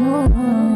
Oh.